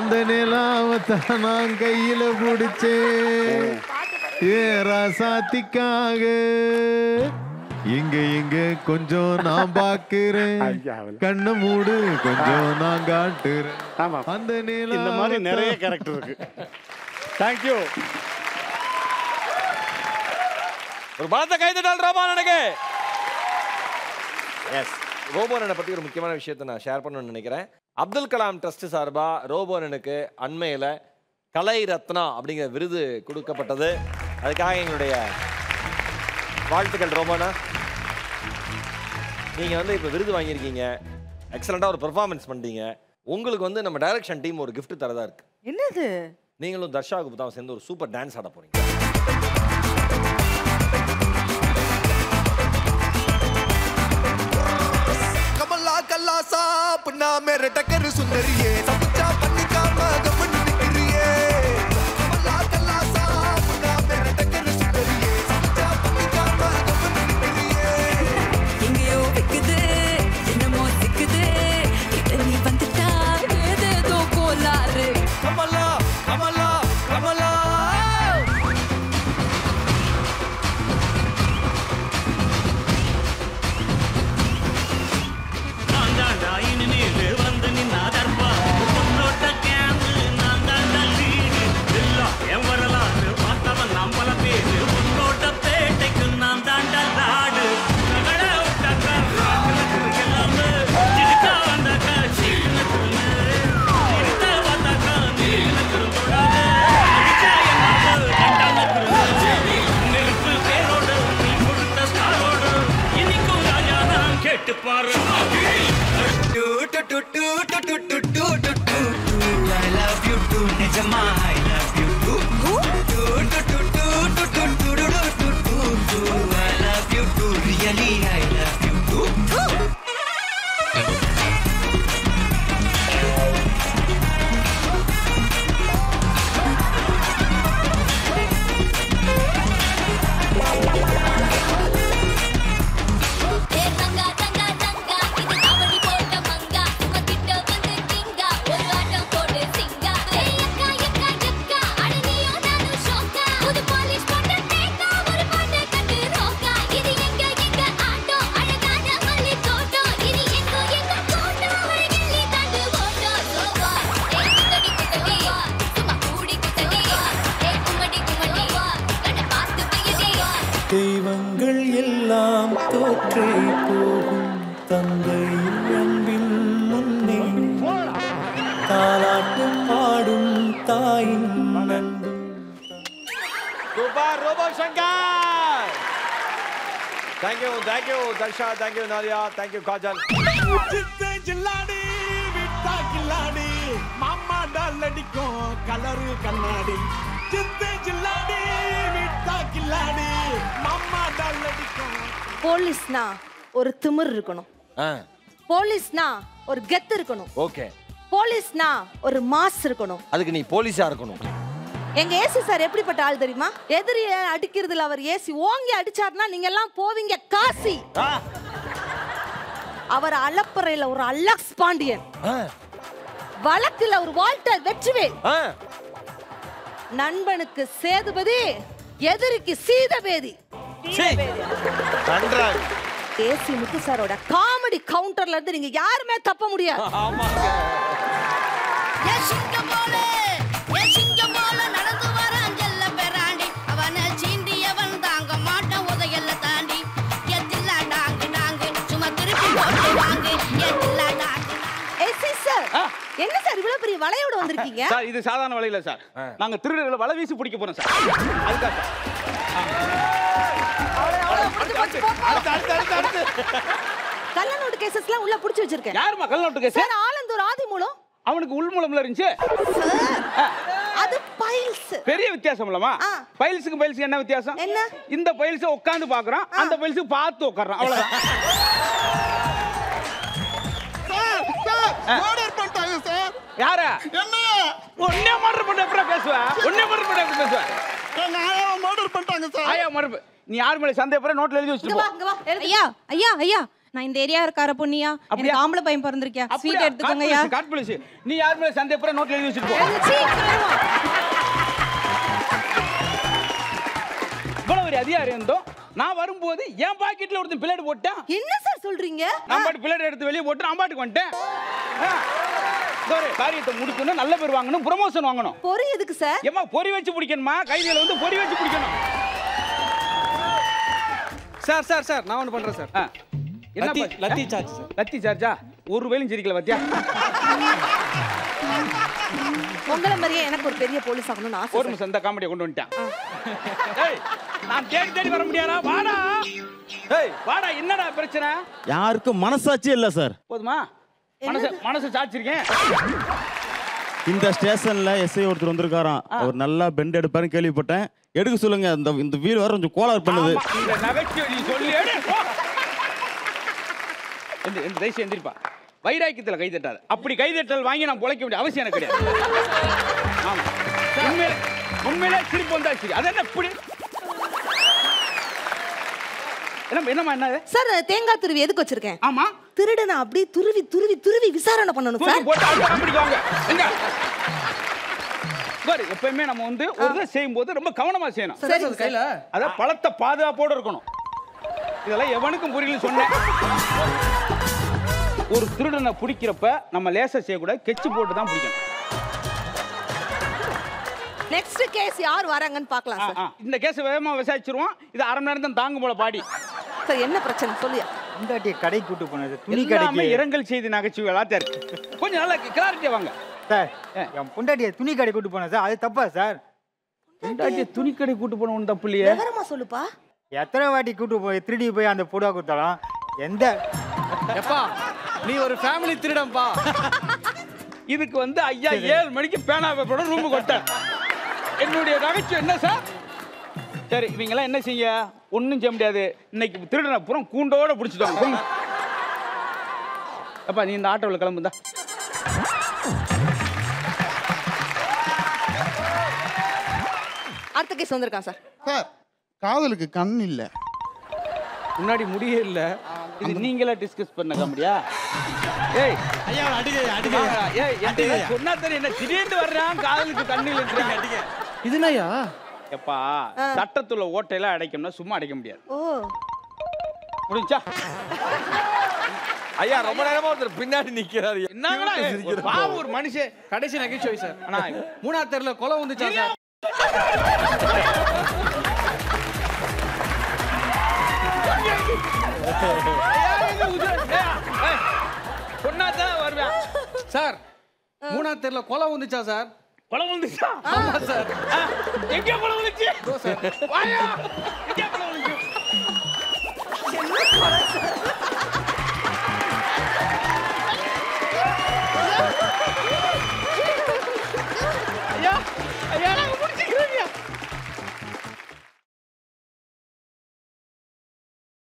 அந்த நிலாவத்தான் நான் கையில பிடிச்சேன். ஏ ராசாத்திக்காக. இங்க இங்க கொஞ்சம் நான் பாக்குறேன். கண்ணை மூடு கொஞ்சம் நான் காட்டுறேன். அந்த இந்த மாதிரி நிறைய கேரக்டர் இருக்கு. தேங்க்யூ ஒரு பலத்த கைதட்டல் ரோமானனுக்கு எஸ் ரோபோனனை பற்றி ஒரு முக்கியமான விஷயத்தை நான் ஷேர் பண்ணணும்னு நினைக்கிறேன். அப்துல் கலாம் ட்ரஸ்ட் சார்பா ரோபோனனுக்கு அண்மையில் கலை ரத்னா அப்படிங்கிற விருது கொடுக்கப்பட்டது. அதுக்காக எங்களுடைய வாழ்த்துக்கள் ரோபோனா. நீங்கள் வந்து இப்போ விருது வாங்கியிருக்கீங்க. எக்ஸலண்ட்டாக ஒரு பெர்ஃபார்மன்ஸ் பண்ணிட்டீங்க உங்களுக்கு வந்து நம்ம டைரக்ஷன் டீம் ஒரு gift தரதா இருக்கு. என்னது? நீங்களும் தர்ஷா குப்தாவும் சேர்ந்து ஒரு சூப்பர் டான்ஸ் ஆட போறீங்க. अपना मेरे टकर सुंदरिये எல்லாம் தோற்றே போகும். தந்தை அன்பின் முன்னே தாலாட்டும் பாடும் தாயின் அன்பு super Robo Shankar! Thank you thank you Darsha thank you நாரியா thank you Kajal. ஜில்லாடி விட்டா கில்லாடி மாமா டால் அடிக்கும் கலரு கண்ணாடி. போலீஸ்னா ஒரு திமிர் இருக்கணும். போலீஸ்னா ஒரு கெத்து இருக்கணும். ஓகே. போலீஸ்னா ஒரு மாஸ் இருக்கணும். அதுக்கு நீ போலீஸா இருக்கணும். எங்க ஏசி சார் எப்படிப்பட்ட ஆள் தெரியுமா? எதிரிய அடிக்கிறதுல அவர் ஏசி ஓங்கி அடிச்சாருன்னா நீங்க எல்லாம் போவீங்க காசி. அவர் அலப்பறையில ஒரு அலக்ஸ் பாண்டியன். வழக்குல ஒரு வால்டர் வெற்றிவேல். நண்பனுக்கு சேதுபதி எதிரிக்கு சீதபேதி. ஏசி முத்து சாரோட காமெடி கவுண்டர்ல இருந்து நீங்க யாருமே தப்ப முடியாது. என்ன சார் இவ்வளவு பெரிய வளையோட வந்திருக்கீங்க? சார் இது சாதாரண வலையில சார். நாங்க திருடர்களை வலை வீசி பிடிக்க போறோம் சார். அதுக்காக அடுத்து கள்ளநோட்டு கேசஸ்லாம் உள்ள புடிச்சு வச்சிருக்கேன். யாரும்மா கல்நோட்டு கேஸ் சார் ஆலந்தூர் ஆதி மூலம். அவனுக்கு உள்மூலம்ல இருந்துச்சு? அது பைல்ஸ் பெரிய வித்தியாசம் இல்லமா பைல்ஸுக்கு பைல்ஸுக்கு என்ன வித்தியாசம்? என்ன? இந்த பைல்ஸ உட்கார்ந்து பாக்குறான் அந்த பைல்ஸுக்கு பார்த்து உட்கார்றான். அவ்வளவுதான். யார? என்ன ஒன்னே மர்டர் பண்ண அப்புறம் பேசுவேன் ஒன்னே மர்டர் பண்ண பேசுவேன் எங்க ஆயாவை மர்டர் பண்ணிட்டாங்க சார் ஆயா மரபு நீ யார் மேல சந்தேகப்படுற நோட்ல எழுதி இங்க வச்சுட்டு வா போ இங்க வா எழுது. ஐயா ஐயா ஐயா நான் இந்த ஏரியா இருக்கார பொண்ணியா? எனக்கு ஆம்பளை பையன் பிறந்திருக்கியா? ஸ்வீட் எடுத்துக்கோங்கய்யா காட் பிளஸ் நீ யார் மேல சந்தேகப்படுற நோட்ல எழுதி தருவோம். இவ்வளவு ஒரு அதிகாரம் இருந்தோம். நான் வரும்போது என் பாக்கெட்ல ஒருத்தன் பிளேட் போட்டான். என்ன சார் சொல்றீங்க? நான் பாட்டு பிளேட் எடுத்து வெளியே போட்டு நான் பாட்டுக்கு வந்துட்டேன். காரியத்தை முடிக்கணும் நல்ல பேர் வாங்கணும் ப்ரமோஷன் வாங்கணும். பொறி எதுக்கு சார்? ஏமா பொறி வச்சு பிடிக்கணுமா? கைதிகளை வந்து பொறி வச்சு பிடிக்கணும். சார் சார் சார் நான் ஒன்று பண்ணுறேன் சார். ஆ. என்ன லத்தி-? Charge sir. லத்தி சார்ஜா ஒரு வேலையும் சிரிக்கல பாத்தியா? உங்களை மாதிரியே எனக்கு ஒரு பெரிய போலீஸ் ஆகணும்னு ஆசை ஒரு. நிமிஷம் இந்த காமெடியை கொண்டு வந்துட்டான். ஏய், நான் தேடி தேடி வர முடியாதா? வாடா. ஏய். வாடா என்னடா பிரச்சனை? யாருக்கும் மனசாட்சியே இல்லை சார். போதுமா? மனசு மனசு சாச்சிருக்கேன் இந்த ஸ்டேஷன்ல எஸ்ஐ ஒருத்தர் வந்திருக்காராம். அவர் நல்லா பெண்ட் எடுப்பாருன்னு கேள்விப்பட்டேன். எடுக்க சொல்லுங்க இந்த இந்த வீல் வர கொஞ்சம் கோளாறு பண்ணுது. இந்த நகைச்சுவை நீ சொல்லி. எந்திரி, எந்திரி, தயவுசெய்து எந்திரிப்பா. வைராக்கியத்துல கை தட்டாது. அப்படி கை தட்டல் வாங்கி நான் பொழைக்க வேண்டிய அவசியம் எனக்கு கிடையாது. ஆமா. உண்மையில உண்மையில சிரிப்பு வந்தா சரி. அது என்ன இப்படி? என்ன என்னம்மா என்ன சார் தேங்காய் துருவி எதுக்கு வச்சிருக்கேன்? ஆமா. திருடனை அப்படியே துருவி துருவி துருவி விசாரணை பண்ணணும் சார். பாரு எப்பயுமே நம்ம வந்து ஒரு செய்யும் போது ரொம்ப கவனமா செய்யணும். சரி. கையில் அதான் பழத்தை பாதுகாப்போட இருக்கணும். இதெல்லாம் எவனுக்கும் புரியல சொன்னேன். ஒரு திருடனை பிடிக்கிறப்ப நம்ம லேசா செய்யக்கூடாது கெச்சு போட்டு தான் பிடிக்கணும். நெக்ஸ்ட் கேஸ் யார் வராங்கன்னு பார்க்கலாம். இந்த கேஸ் வேகமா விசாரிச்சிருவோம். இது அரை மணி நேரம் தான் தாங்கும் போல பாடி. சார் என்ன பிரச்சனை? சொல்லியா. பொண்டாட்டியை கடை கூட்டு போனது துணி கடைக்கு. இரங்கல் செய்தி நகைச்சுவை எல்லாத்தையும் இருக்கு கொஞ்சம் நல்லா கிளாரிட்டியா வாங்க. சார் என் பொண்டாட்டியை துணி கடை கூட்டு போனேன் சார் அது தப்பா சார்? பொண்டாட்டியை துணிக்கடை கூட்டு போன ஒன்றும் தப்பு இல்லையே. விவரமா சொல்லுப்பா. எத்தனை வாட்டி கூட்டு போய் திருடி போய் அந்த புடா கொடுத்தாலும் எந்த எப்பா நீ ஒரு ஃபேமிலி திருடன்பா இதுக்கு வந்து ஐயா ஏழு மணிக்கு பேனா பேப்பரோட ரூமுக்கு கொட்டேன் என்னுடைய நகைச்சுவை என்ன சார்? சரி இவங்கெல்லாம் என்ன செய்ய? ஒன்றும் செய்ய முடியாது. இன்னைக்கு திருடனை பூரா கூண்டோட பிடிச்சிட்டாங்க அப்பா நீ இந்த ஆட்டோவில் கிளம்புந்தா அடுத்த கேஸ் வந்திருக்கான் சார். சார் காதலுக்கு கண் இல்லை. முன்னாடி முடியே இல்லை. இது நீங்களே டிஸ்கஸ் பண்ண காமெடியா ஏய் ஐயா அடிக்க வாங்கடா. ஏய் சொன்னா தெரியும் என்ன திடீர்னு வர்றான் காதலுக்கு கண்ணில் அடிக்க இதுனாயா எப்பா சட்டத்துல ஓட்டையெல்லாம் அடைக்கணும்னா சும்மா அடைக்க முடியாது. ஓ. முடிஞ்சா ஐயா ரொம்ப நேரமா ஒருத்தர் பின்னாடி நிக்கிறாரு. என்னங்கடா பாவம் ஒரு மனுஷன். கடைசி நகைச்சுவை சார். அண்ணா மூணாவது தெருல கொலை வந்துச்சா சார்? சொன்னாதான் வருவேன். சார் மூணாவது தெருல கொலை வந்துச்சா சார்? கொலை வந்துச்சா? ஆமா சார். எங்க கொலை வந்துச்சு? வாயா. எங்க